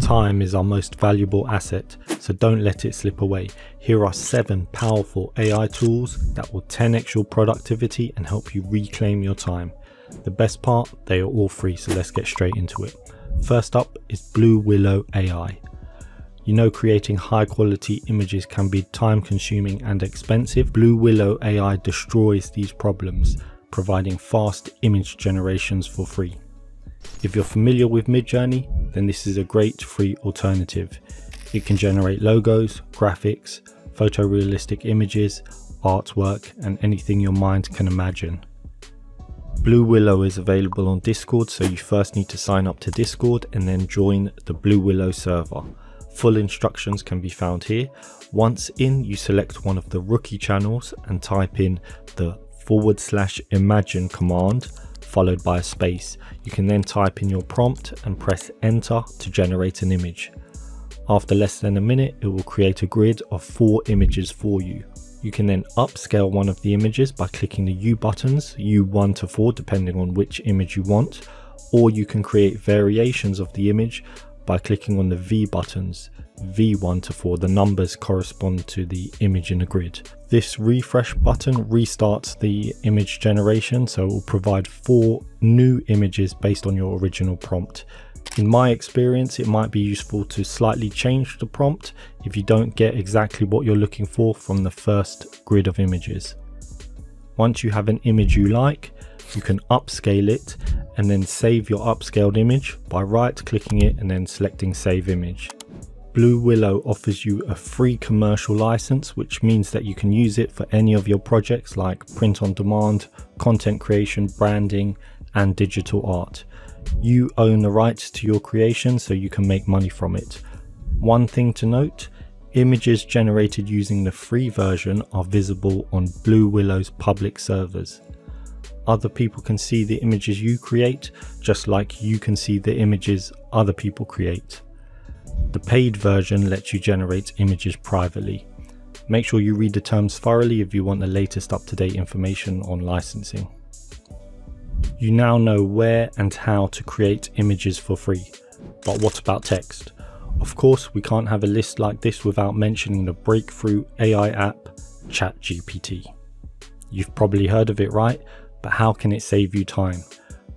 Time is our most valuable asset, so don't let it slip away. Here are 7 powerful AI tools that will 10x your productivity and help you reclaim your time. The best part, they are all free, so let's get straight into it. First up is Blue Willow AI. You know creating high quality images can be time consuming and expensive. Blue Willow AI destroys these problems, providing fast image generations for free. If you're familiar with Midjourney, then this is a great free alternative. It can generate logos, graphics, photorealistic images, artwork, and anything your mind can imagine. Blue Willow is available on Discord, so you first need to sign up to Discord and then join the Blue Willow server. Full instructions can be found here. Once in, you select one of the rookie channels and type in the forward slash imagine command followed by a space. You can then type in your prompt and press enter to generate an image. After less than a minute, it will create a grid of four images for you. You can then upscale one of the images by clicking the U buttons, U1 to 4 depending on which image you want, or you can create variations of the image by clicking on the V buttons, V1 to 4, the numbers correspond to the image in the grid. This refresh button restarts the image generation, so it will provide four new images based on your original prompt. In my experience, it might be useful to slightly change the prompt if you don't get exactly what you're looking for from the first grid of images. Once you have an image you like, you can upscale it and then save your upscaled image by right clicking it and then selecting save image. Blue Willow offers you a free commercial license, which means that you can use it for any of your projects like print on demand, content creation, branding, and digital art. You own the rights to your creation so you can make money from it. One thing to note, images generated using the free version are visible on Blue Willow's public servers. Other people can see the images you create, just like you can see the images other people create. The paid version lets you generate images privately. Make sure you read the terms thoroughly if you want the latest up to date information on licensing. You now know where and how to create images for free, but what about text? Of course, we can't have a list like this without mentioning the breakthrough AI app ChatGPT. You've probably heard of it, right? But how can it save you time?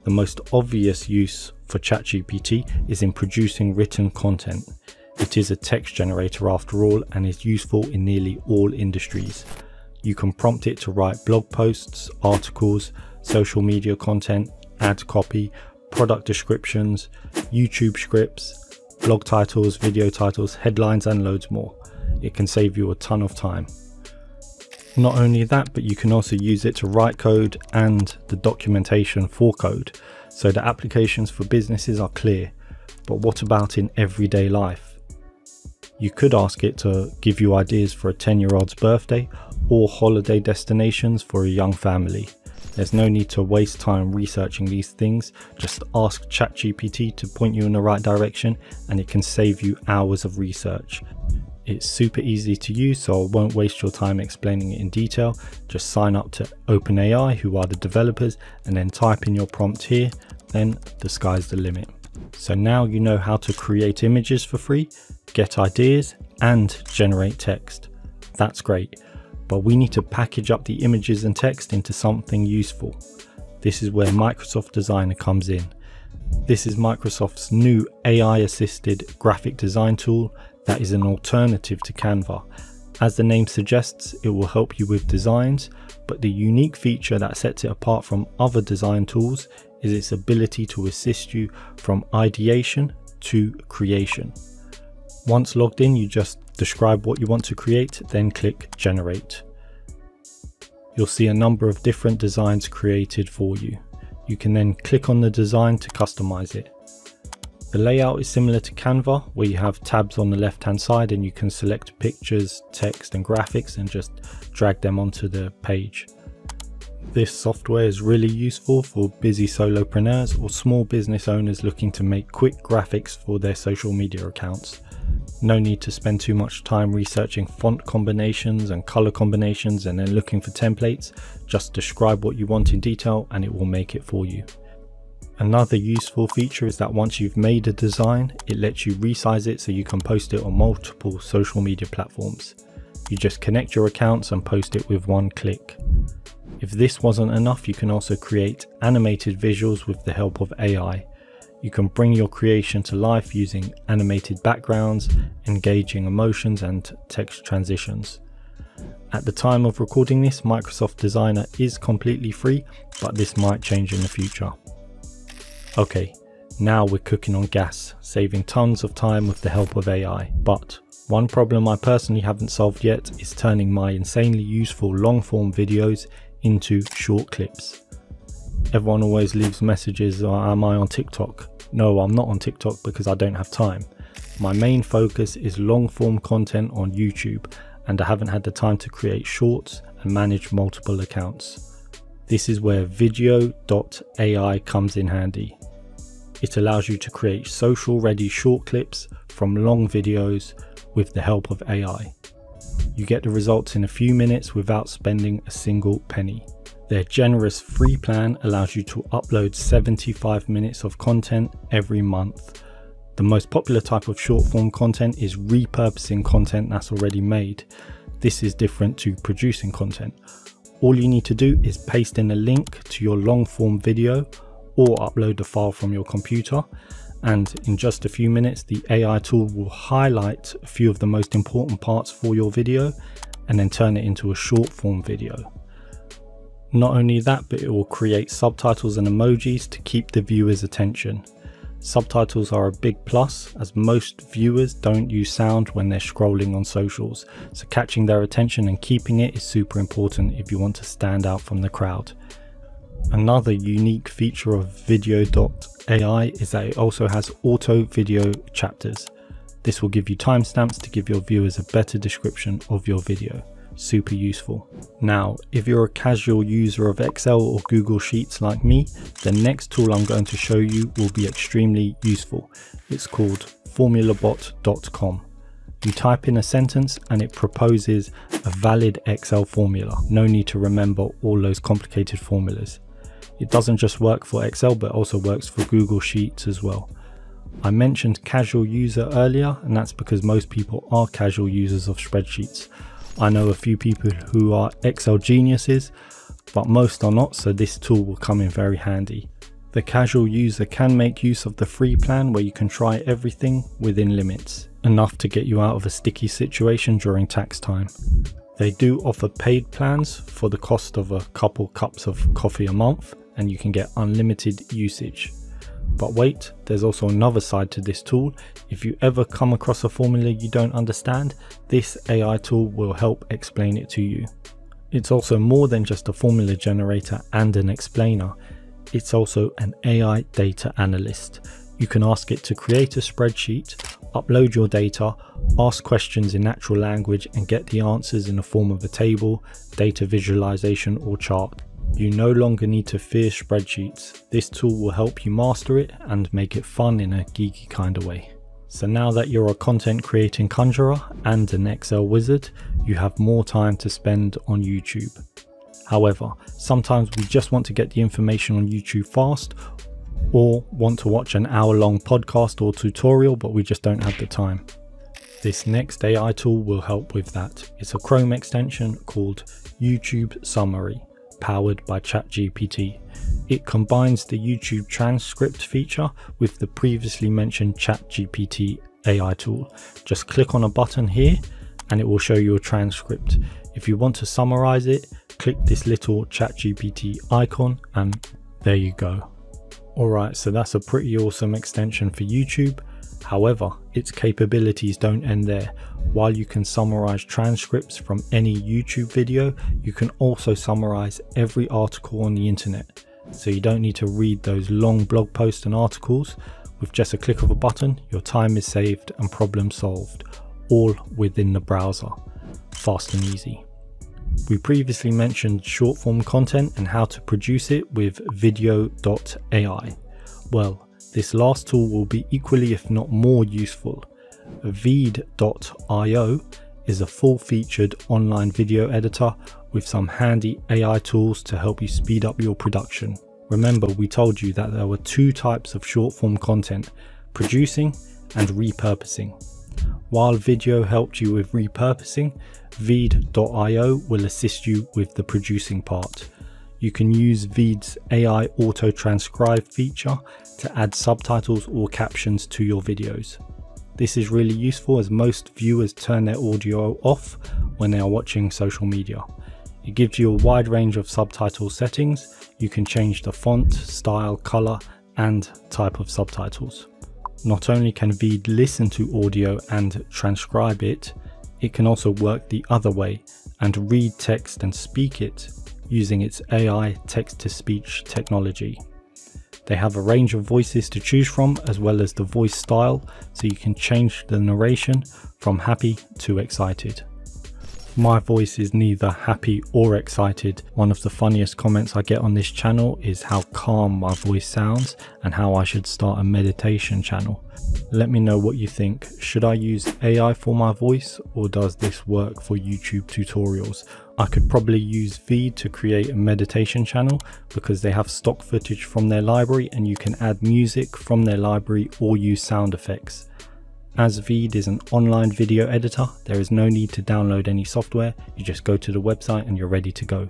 The most obvious use for ChatGPT is in producing written content. It is a text generator after all and is useful in nearly all industries. You can prompt it to write blog posts, articles, social media content, ad copy, product descriptions, YouTube scripts, blog titles, video titles, headlines, and loads more. It can save you a ton of time. Not only that, but you can also use it to write code and the documentation for code, so the applications for businesses are clear. But what about in everyday life? You could ask it to give you ideas for a 10 year old's birthday or holiday destinations for a young family. There's no need to waste time researching these things, just ask ChatGPT to point you in the right direction and it can save you hours of research. It's super easy to use so I won't waste your time explaining it in detail, just sign up to OpenAI who are the developers and then type in your prompt here, then the sky's the limit. So now you know how to create images for free, get ideas and generate text. That's great, but we need to package up the images and text into something useful. This is where Microsoft Designer comes in. This is Microsoft's new AI assisted graphic design tool that is an alternative to Canva. As the name suggests, it will help you with designs, but the unique feature that sets it apart from other design tools is its ability to assist you from ideation to creation. Once logged in, you just describe what you want to create, then click generate. You'll see a number of different designs created for you. You can then click on the design to customize it. The layout is similar to Canva where you have tabs on the left hand side and you can select pictures, text and graphics and just drag them onto the page. This software is really useful for busy solopreneurs or small business owners looking to make quick graphics for their social media accounts. No need to spend too much time researching font combinations and color combinations and then looking for templates. Just describe what you want in detail and it will make it for you. Another useful feature is that once you've made a design, it lets you resize it so you can post it on multiple social media platforms. You just connect your accounts and post it with one click. If this wasn't enough, you can also create animated visuals with the help of AI. You can bring your creation to life using animated backgrounds, engaging emotions and text transitions. At the time of recording this, Microsoft Designer is completely free, but this might change in the future. Okay, now we're cooking on gas, saving tons of time with the help of AI. But one problem I personally haven't solved yet is turning my insanely useful long form videos into short clips. Everyone always leaves messages, oh, am I on TikTok? No, I'm not on TikTok because I don't have time. My main focus is long form content on YouTube and I haven't had the time to create shorts and manage multiple accounts. This is where Vidyo.ai comes in handy. It allows you to create social ready short clips from long videos with the help of AI. You get the results in a few minutes without spending a single penny. Their generous free plan allows you to upload 75 minutes of content every month. The most popular type of short form content is repurposing content that's already made. This is different to producing content. All you need to do is paste in a link to your long form video or upload the file from your computer and in just a few minutes the AI tool will highlight a few of the most important parts for your video and then turn it into a short form video. Not only that but it will create subtitles and emojis to keep the viewer's attention. Subtitles are a big plus as most viewers don't use sound when they're scrolling on socials, so catching their attention and keeping it is super important if you want to stand out from the crowd. Another unique feature of Vidyo.ai is that it also has auto video chapters. This will give you timestamps to give your viewers a better description of your video. Super useful. Now, if you're a casual user of Excel or Google Sheets like me, the next tool I'm going to show you will be extremely useful. It's called formulabot.com. You type in a sentence and it proposes a valid Excel formula. No need to remember all those complicated formulas. It doesn't just work for Excel but also works for Google Sheets as well. I mentioned casual user earlier and that's because most people are casual users of spreadsheets. I know a few people who are Excel geniuses but most are not so this tool will come in very handy. The casual user can make use of the free plan where you can try everything within limits, enough to get you out of a sticky situation during tax time. They do offer paid plans for the cost of a couple cups of coffee a month and you can get unlimited usage. But wait, there's also another side to this tool. If you ever come across a formula you don't understand, this AI tool will help explain it to you. It's also more than just a formula generator and an explainer. It's also an AI data analyst. You can ask it to create a spreadsheet, upload your data, ask questions in natural language and get the answers in the form of a table, data visualization or chart. You no longer need to fear spreadsheets. This tool will help you master it and make it fun in a geeky kind of way. So now that you're a content creating conjurer and an Excel wizard, you have more time to spend on YouTube. However, sometimes we just want to get the information on YouTube fast or want to watch an hour long podcast or tutorial but we just don't have the time. This next AI tool will help with that. It's a Chrome extension called YouTube Summary powered by ChatGPT. It combines the YouTube transcript feature with the previously mentioned ChatGPT AI tool. Just click on a button here and it will show you a transcript. If you want to summarize it, click this little ChatGPT icon and there you go. Alright, so that's a pretty awesome extension for YouTube. However, its capabilities don't end there. While you can summarize transcripts from any YouTube video, you can also summarize every article on the internet. So you don't need to read those long blog posts and articles. With just a click of a button, your time is saved and problem solved, all within the browser. Fast and easy. We previously mentioned short form content and how to produce it with Vidyo.ai. Well, this last tool will be equally if not more useful Veed.io is a full-featured online Vidyo editor with some handy AI tools to help you speed up your production. Remember we told you that there were two types of short form content, producing and repurposing. While video helped you with repurposing, Veed.io will assist you with the producing part. You can use Veed's AI auto transcribe feature to add subtitles or captions to your videos. This is really useful as most viewers turn their audio off when they are watching social media. It gives you a wide range of subtitle settings. You can change the font, style, color, and type of subtitles. Not only can Veed listen to audio and transcribe it, it can also work the other way and read text and speak it using its AI text to speech technology. They have a range of voices to choose from as well as the voice style so you can change the narration from happy to excited. My voice is neither happy or excited. One of the funniest comments I get on this channel is how calm my voice sounds and how I should start a meditation channel. Let me know what you think. Should I use AI for my voice or does this work for YouTube tutorials? I could probably use Veed to create a meditation channel because they have stock footage from their library and you can add music from their library or use sound effects. As Veed is an online video editor, there is no need to download any software, you just go to the website and you're ready to go.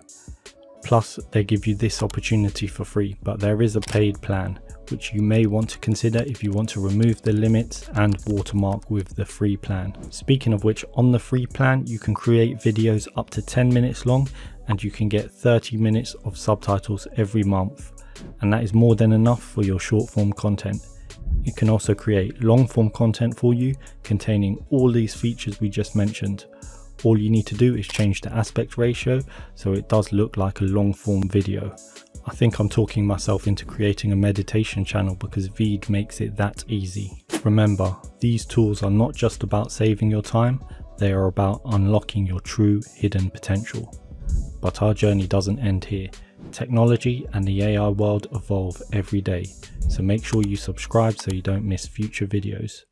Plus, they give you this opportunity for free, but there is a paid plan, which you may want to consider if you want to remove the limits and watermark with the free plan. Speaking of which, on the free plan, you can create videos up to 10 minutes long and you can get 30 minutes of subtitles every month. And that is more than enough for your short form content. It can also create long form content for you containing all these features we just mentioned. All you need to do is change the aspect ratio so it does look like a long form video. I think I'm talking myself into creating a meditation channel because Veed makes it that easy. Remember, these tools are not just about saving your time, they are about unlocking your true hidden potential. But our journey doesn't end here. Technology and the AI world evolve every day, so make sure you subscribe so you don't miss future videos.